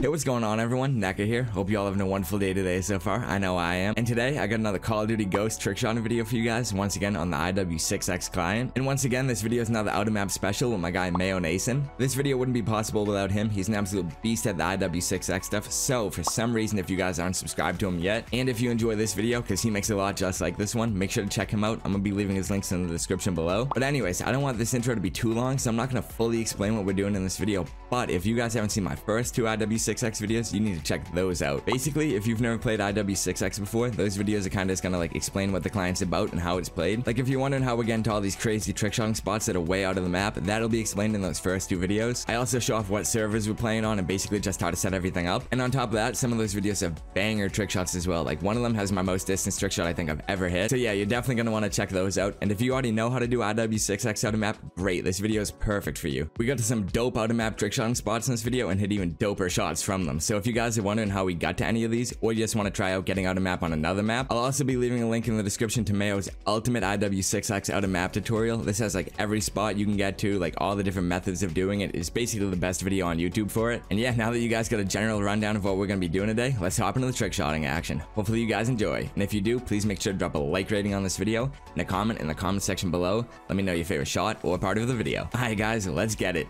Hey, what's going on everyone? Necca here. Hope you all having a wonderful day today so far. I know I am. And today, I got another Call of Duty Ghost trick video for you guys, once again on the IW6X client. And once again, this video is another out of map special with my guy Mayonason. This video wouldn't be possible without him. He's an absolute beast at the IW6X stuff. So, for some reason, if you guys aren't subscribed to him yet, and if you enjoy this video, because he makes a lot just like this one, make sure to check him out. I'm going to be leaving his links in the description below. But anyways, I don't want this intro to be too long, so I'm not going to fully explain what we're doing in this video. But if you guys haven't seen my first two IW6X videos, you need to check those out. Basically, if you've never played IW6X before, those videos are kind of just gonna like explain what the client's about and how it's played. Like if you're wondering how we're getting to all these crazy trick shotting spots that are way out of the map, that'll be explained in those first two videos. I also show off what servers we're playing on and basically just how to set everything up. And on top of that, some of those videos have banger trick shots as well. Like one of them has my most distance trick shot I think I've ever hit. So yeah, you're definitely gonna want to check those out. And if you already know how to do IW6X out of map, great. This video is perfect for you. We got to some dope out of map trick shotting spots in this video and hit even doper shots from them. So if you guys are wondering how we got to any of these, or you just want to try out getting out a map on another map, I'll also be leaving a link in the description to Mayo's ultimate IW6X out of map tutorial. This has like every spot you can get to, like all the different methods of doing it. It's basically the best video on YouTube for it. And yeah, now that you guys got a general rundown of what we're going to be doing today, let's hop into the trick shotting action. Hopefully you guys enjoy. And if you do, please make sure to drop a like rating on this video and a comment in the comment section below. Let me know your favorite shot or part of the video. Alright guys, let's get it.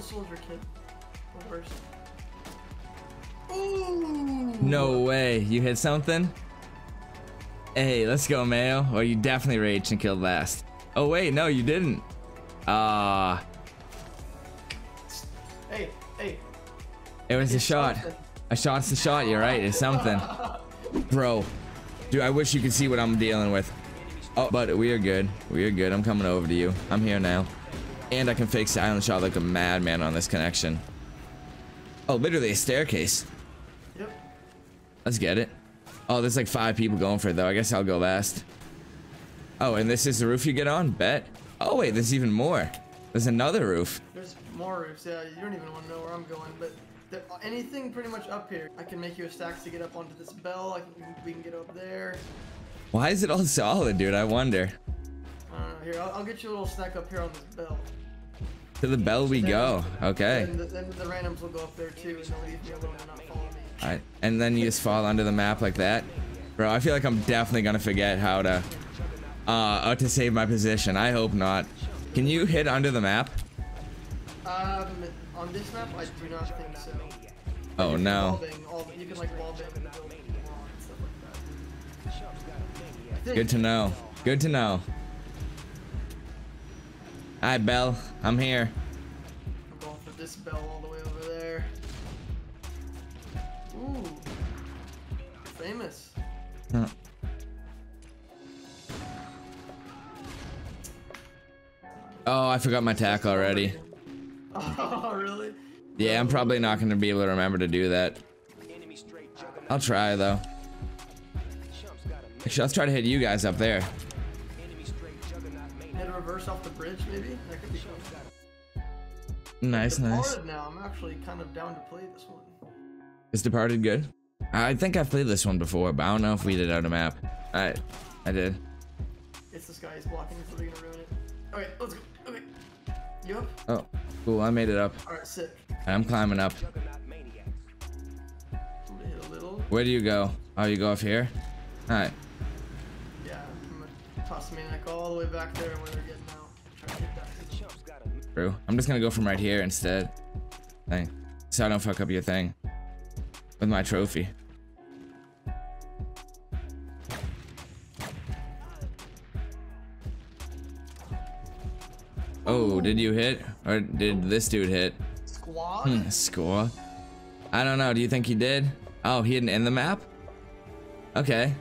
Soldier kid. Ooh. No way. You hit something? Hey, let's go, Mayo. Or you definitely raged and killed last. Oh, wait. No, you didn't. Ah. Hey, hey. it was a shot. something. A shot's a shot. You're right. It's something. Bro. Dude, I wish you could see what I'm dealing with. Oh, but we are good. We are good. I'm coming over to you. I'm here now. And I can fake silent shot like a madman on this connection. Oh, literally a staircase. Let's get it. Oh, there's like five people going for it though. I guess I'll go last. Oh, and this is the roof you get on? Bet. Oh wait, there's even more. There's another roof. There's more roofs. Yeah, you don't even want to know where I'm going, but there, anything pretty much up here. I can make you a stack to get up onto this bell. I can, we can get up there. Why is it all solid, dude? I wonder. I don't know. Here, I'll, I'll get you a little stack up here on this bell. To the bell we go. Okay. And the, the randoms will go up there too, and they'll leave me alone and not follow And then you just fall under the map like that. Bro, I feel like I'm definitely gonna forget how to uh how to save my position. I hope not. Can you hit under the map? Um, on this map, I do not think so. Oh You no. wallbang all the- you can like wallbang the building and stuff like that. I think- Good to know. Good to know. Hi, Bell. I'm here. I'm Ooh. Famous. Huh. Oh, I forgot my tack already. Oh, really? Yeah, I'm probably not going to be able to remember to do that. I'll try, though. Actually, let's try to hit you guys up there. Hit a reverse off the bridge, maybe? That could be cool. Nice, nice. Now. I'm actually kind of down to play this one. Is Departed good? I think I've played this one before, but I don't know if we did out a map. I, I did. It's this guy. He's blocking, so they're gonna ruin it. Okay, let's go. Okay. You up? Oh, cool. I made it up. Alright, sick. I'm climbing up. I'm gonna hit a little. Where do you go? Oh, you go up here? Alright. Yeah, I'm gonna toss maniac all the way back there where they're getting out. Try to hit that. True. I'm just gonna go from right here instead. Thing. So I don't fuck up your thing. With my trophy. Oh, did you hit? Or did this dude hit? Squad? Hmm, score. I don't know. Do you think he did? Oh, he didn't end the map? Okay.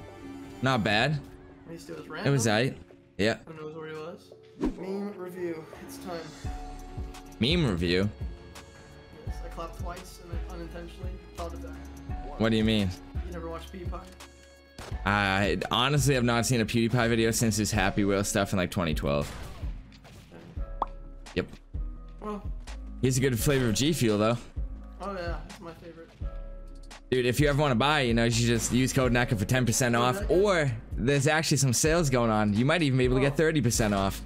Not bad. It was It random. was aight. Yeah. Who knows where he was? Meme review. It's time. Meme review. Yes, I clapped twice and I unintentionally thought of that. What do you mean? You never watched PewDiePie? I honestly have not seen a PewDiePie video since his Happy Wheel stuff in like 2012. Yep. Well, He's a good flavor of G Fuel though. oh yeah, it's my favorite. Dude, if you ever want to buy, you know, you should just use code NECCA for 10% off. Or there's actually some sales going on. You might even be able to get 30% off.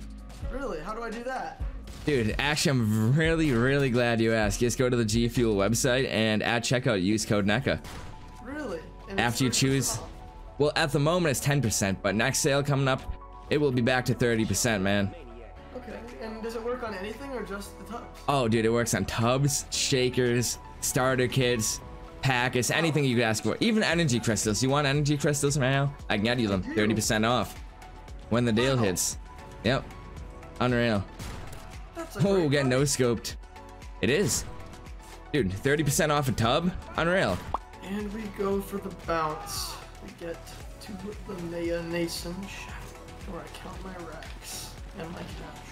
Really? How do I do that? Dude, actually, I'm really, really glad you asked. Just go to the G Fuel website and at checkout use code NECCA. Really? And it's After you choose, well, at the moment it's 10%, but next sale coming up, it will be back to 30%, man. Okay. And does it work on anything or just the tubs? Oh, dude, it works on tubs, shakers, starter kits, packets, anything you could ask for. Even energy crystals. You want energy crystals right now? I can get you them. 30% off when the deal Wow. hits. Yep. Unreal. Oh, get no scoped. It is. Dude, 30% off a tub? Unreal. And we go for the bounce. We get to the Naya Nason where I count my racks and my cash.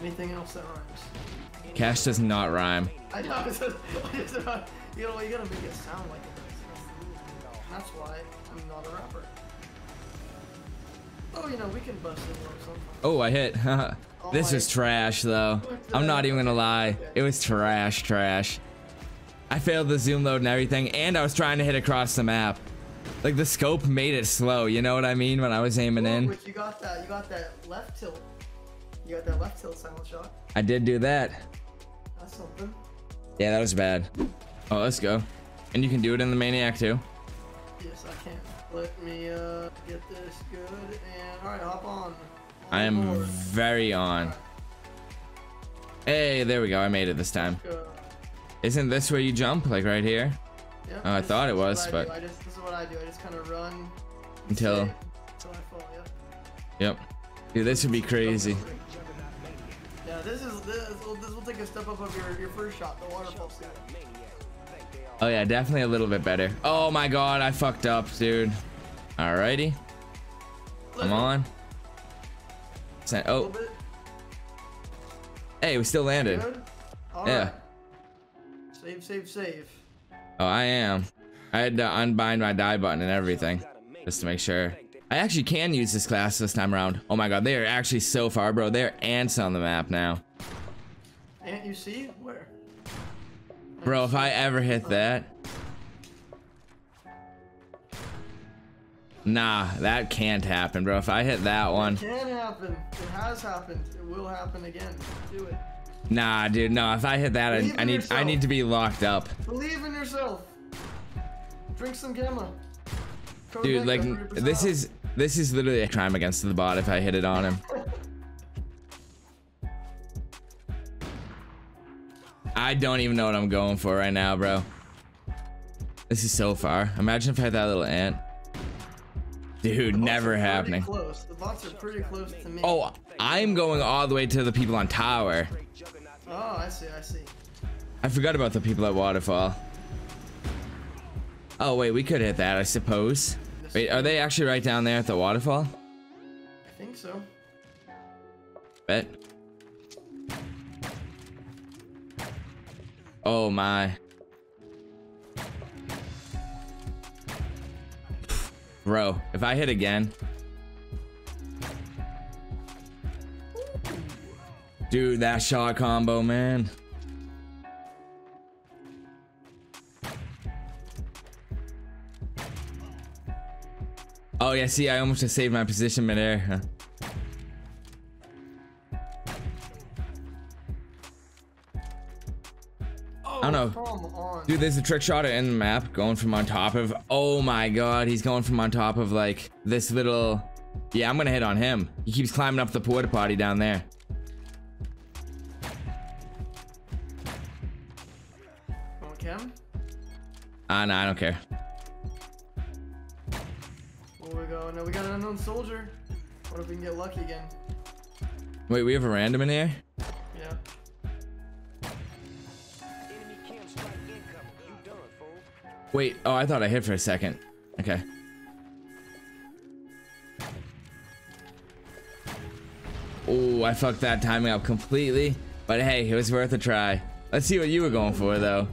Anything else that rhymes? Cash does not rhyme. I know. It's it's not, you know, you gotta make it sound like it. That's the rule. And That's why I'm not a rapper. Oh, you know, we can bust in work sometime. Oh, I hit. Oh this my- is trash, though. I'm not even gonna lie. It was trash, trash. I failed the zoom load and everything, and I was trying to hit across the map. Like, the scope made it slow, you know what I mean, when I was aiming Ooh, in? But you got that. You got that left tilt. You got that left tilt silent shot. I did do that. That's something. Yeah, that was bad. Oh, let's go. And you can do it in the Maniac, too. Yes, I can. Let me uh, get this good. And all right, hop on. I am board. very on. Hey, there we go. I made it this time. Isn't this where you jump? Like right here? Yep, Oh, I this- thought it was, what I but- I just, this is what I do. I just kind of run Until- stay until I fall. Yep. Yep. Dude, this would be crazy. Yeah, this is this will, this will take a step up of your your first shot, the waterfall suit. Oh yeah, definitely a little bit better. Oh my god, I fucked up, dude. Alrighty, I'm on. Oh, hey, we still landed. Yeah. Save, save, save. Oh, I am. I had to unbind my die button and everything, just to make sure. I actually can use this class this time around. Oh my god, they are actually so far, bro. They're ants on the map now. And you see where? Bro, if I ever hit that. Nah, that can't happen, bro. If I hit that one. It can happen. It has happened. It will happen again. Do it. Nah, dude, no. If I hit that, I, I need I need to be locked up. Believe in yourself. Drink some gamma. Code Dude, like this is this is literally a crime against the bot if I hit it on him. I don't even know what I'm going for right now, bro. This is so far. Imagine if I had that little ant. Dude, never happening. Close. The bots are pretty close to me. Oh, I'm going all the way to the people on tower. Oh, I see. I see. I forgot about the people at waterfall. Oh wait, we could hit that, I suppose. Wait, are they actually right down there at the waterfall? I think so. Bet. Oh my. Bro, if I hit again. Dude, that shot combo, man. Oh yeah, see, I almost just saved my position midair. Oh, don't know. Oh, Dude, there's a trick shot in the map going from on top of. Oh my god, he's going from on top of like this little. Yeah, I'm gonna hit on him. He keeps climbing up the porta potty down there. Going? Ah, no, I don't care. Where we go? No, we got an unknown soldier. What if we can get lucky again? Wait, we have a random in here? Yeah. Enemy cam strike incoming. You done, fool. Wait, oh, I thought I hit for a second. Okay. Oh, I fucked that timing up completely. But hey, it was worth a try. Let's see what you were going for, though.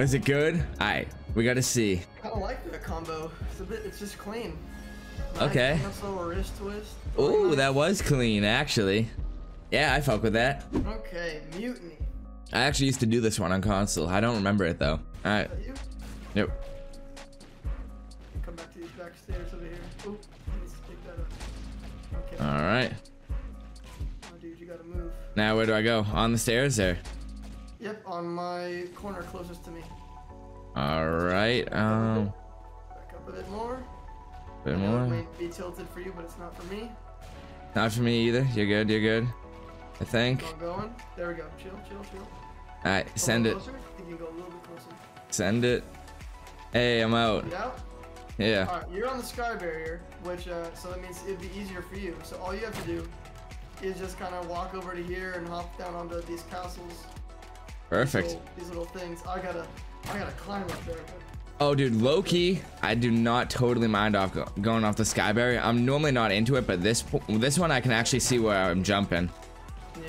Was it good? Alright, we gotta see. I don't like that combo. It's a bit. It's just clean. Okay. Nice twist. Oh, nice. that was clean, actually. Yeah, I fuck with that. Okay, mutiny. I actually used to do this one on console. I don't remember it, though. Alright. Is that you? Yep. Come back to these back stairs over here. Oh, let's take that up. Okay. Alright. Oh, dude, you Now where do I go? On the stairs there. Yep, on my corner closest to me. All right. Um, Back up a bit more. A bit more. It might be tilted for you, but it's not for me. Not for me either. You're good. You're good. I think. Keep going. There we go. Chill, chill, chill. All right. Send it. little closer. You can go a little bit closer. Send it. Hey, I'm out. Out. Yeah. Alright, you're on the sky barrier, which, uh, so that means it'd be easier for you. So all you have to do is just kind of walk over to here and hop down onto these castles. Perfect. Little- these little things. I gotta, I gotta climb up there. Oh, dude, low key, I do not totally mind off go- going off the sky barrier. I'm normally not into it, but this this one I can actually see where I'm jumping. yeah.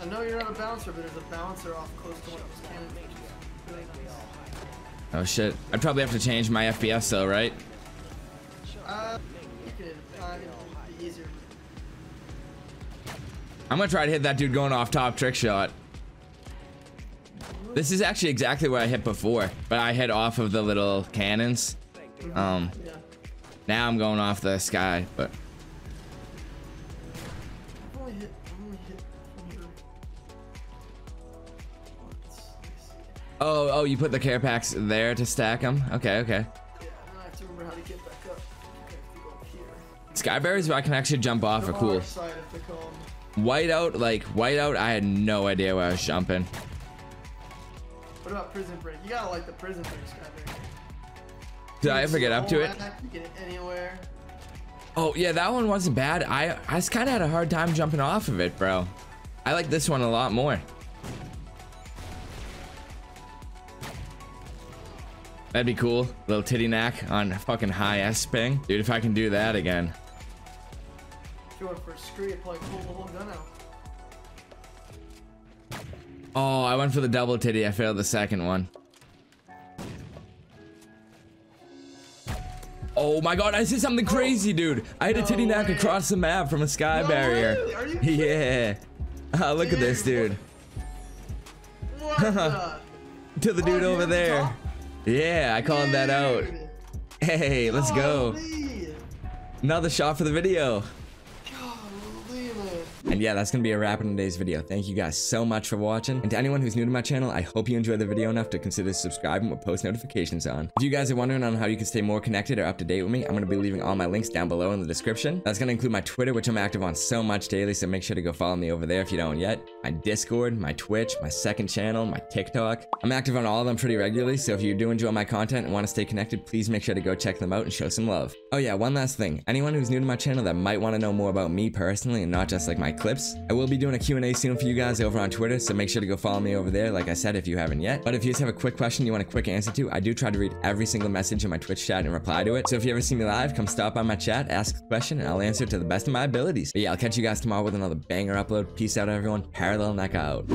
I know you're not a bouncer, but there's a bouncer off close to one of those cannons. which is really nice. Oh shit, I'd probably have to change my FPS though, right? Uh, uh, easier. I'm gonna try to hit that dude going off top trick shot. This is actually exactly where I hit before, but I hit off of the little cannons. Um, now I'm going off the sky, but I've only hit, I've only hit from here. Once. Let me see. oh, oh, you put the care packs there to stack them. Okay, okay. Sky barriers then I have to remember how to get back up. Okay, I have to go up here. Sky barriers, I can actually jump off, are cool. Dark Side of the cone. Whiteout, like whiteout, I had no idea where I was jumping. What about prison break? You gotta like the prison break skybarrier. Did I ever get up to it? You get it anywhere. Oh yeah, that one wasn't bad. I I just kind of had a hard time jumping off of it, bro. I like this one a lot more. That'd be cool. Little titty nac on fucking high S ping. Dude, if I can do that again. Went for a scree, probably pull the whole gun out. Oh, I went for the double titty. I failed the second one. Oh my god, I see something crazy, dude. I had a titty nac way. across the map from a sky No barrier. are you- Yeah. Ah, look at this, Dude, dude. What the? To the Oh, dude you're over there. top? Yeah, I called that out. Hey, let's go. Another shot for the video. Golly. And yeah, that's gonna be a wrap in today's video. Thank you guys so much for watching. And to anyone who's new to my channel, I hope you enjoyed the video enough to consider subscribing with post notifications on. If you guys are wondering on how you can stay more connected or up to date with me, I'm gonna be leaving all my links down below in the description. That's gonna include my Twitter, which I'm active on so much daily, so make sure to go follow me over there if you don't yet. My Discord, my Twitch, my second channel, my TikTok. I'm active on all of them pretty regularly, so if you do enjoy my content and want to stay connected, please make sure to go check them out and show some love. Oh yeah, one last thing. Anyone who's new to my channel that might want to know more about me personally and not just like my clips, I will be doing a Q&A soon for you guys over on Twitter, so make sure to go follow me over there, like I said, if you haven't yet. But if you just have a quick question you want a quick answer to, I do try to read every single message in my Twitch chat and reply to it. So if you ever see me live, come stop by my chat, ask a question, and I'll answer it to the best of my abilities. But yeah, I'll catch you guys tomorrow with another banger upload. Peace out, everyone. Parallel neck out.